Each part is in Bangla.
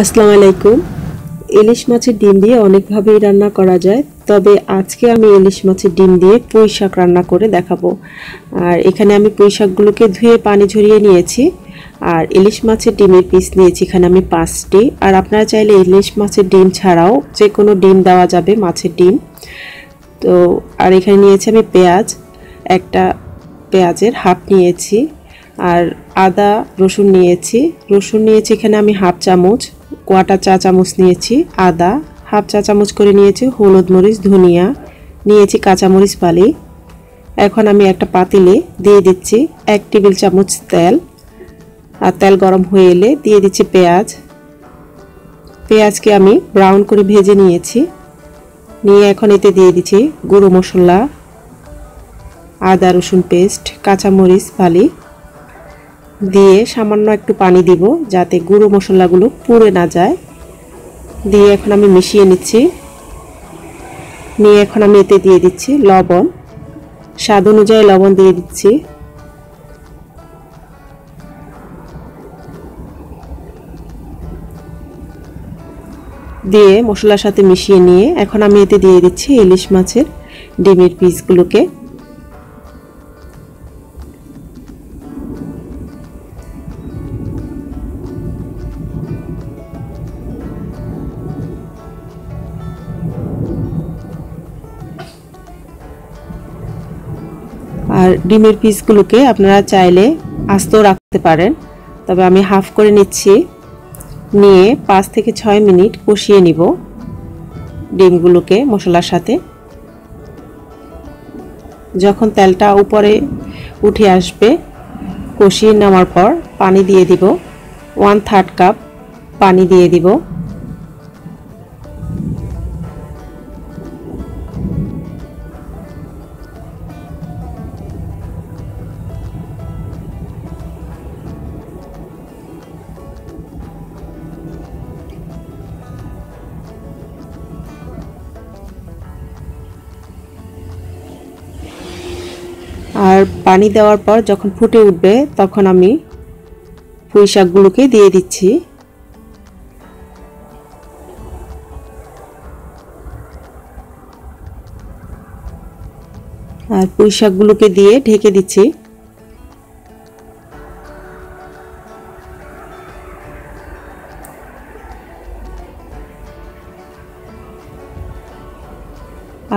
আসসালামু আলাইকুম। ইলিশ মাছের ডিম দিয়ে অনেকভাবেই রান্না করা যায়, তবে আজকে আমি ইলিশ মাছের ডিম দিয়ে পুঁই শাক রান্না করে দেখাবো। আর এখানে আমি পুঁই শাকগুলোকে ধুয়ে পানি ঝরিয়ে নিয়েছি, আর ইলিশ মাছের ডিমের পিস নিয়েছি, এখানে আমি পাঁচটি। আর আপনারা চাইলে ইলিশ মাছের ডিম ছাড়াও যে কোনো ডিম দেওয়া যাবে, মাছের ডিম। তো, আর এখানে নিয়েছি আমি পেঁয়াজ, একটা পেঁয়াজের হাফ নিয়েছি, আর আদা, রসুন নিয়েছি। রসুন নিয়েছি এখানে আমি হাফ চামচ। কোয়াটা চা চামচ নিয়েছি, আদা, হাফ চা চামচ করে নিয়েছি হলুদ মরিচ, ধনিয়া, নিয়েছি কাঁচামরিচ পালি এখন আমি একটা পাতিলে দিয়ে দিচ্ছি এক টেবিল চামচ তেল। আর তেল গরম হয়ে এলে দিয়ে দিচ্ছি পেঁয়াজ। পেঁয়াজকে আমি ব্রাউন করে ভেজে নিয়েছি। নিয়ে এখন এতে দিয়ে দিচ্ছি গুঁড়ো মশলা, আদা রসুন পেস্ট, কাঁচামরিচ ফালি দিয়ে সামান্য একটু পানি দিব যাতে গুঁড়ো মশলাগুলো পুড়ে না যায়। দিয়ে এখন আমি মিশিয়ে নিচ্ছি। নিয়ে এখন আমি এতে দিয়ে দিচ্ছি লবণ। স্বাদ অনুযায়ী লবণ দিয়ে দিচ্ছি। দিয়ে মশলার সাথে মিশিয়ে নিয়ে এখন আমি এতে দিয়ে দিচ্ছি ইলিশ মাছের ডিমের পিসগুলোকে। আর ডিমের পিসগুলোকে আপনারা চাইলে আস্ত রাখতে পারেন। তবে আমি হাফ করে নিচ্ছি। নিয়ে পাঁচ থেকে ছয় মিনিট কষিয়ে নিব ডিমগুলোকে মশলার সাথে। যখন তেলটা উপরে উঠে আসবে, কষিয়ে নেওয়ার পর পানি দিয়ে দিব। ওয়ান থার্ড কাপ পানি দিয়ে দিব। আর পানি দেওয়ার পর যখন ফুটে উঠবে, তখন আমি পুঁই শাকগুলোকে দিয়ে দিচ্ছি। আর পুঁই শাকগুলোকে দিয়ে ঢেকে দিচ্ছি।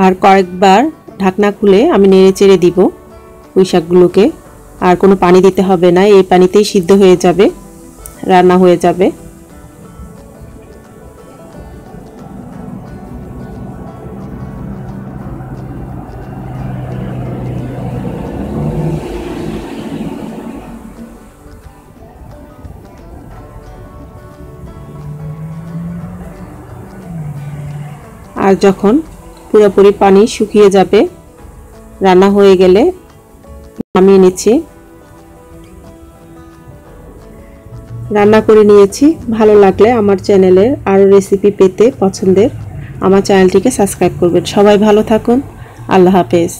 আর কয়েকবার ঢাকনা খুলে আমি নেড়ে চেড়ে দিব। পুঁই শাকগুলোকে। আর কোনো পানি দিতে হবে না, এই পানিতেই সিদ্ধ হয়ে যাবে, রান্না হয়ে যাবে। আর যখন পুরোপুরি পানি শুকিয়ে যাবে, রান্না হয়ে গেলে নামিয়ে নিচ্ছি। রান্না করে নিয়েছি। ভালো লাগলে আমার চ্যানেলের আরও রেসিপি পেতে পছন্দের আমার চ্যানেলটিকে সাবস্ক্রাইব করবেন। সবাই ভালো থাকুন। আল্লাহ হাফেজ।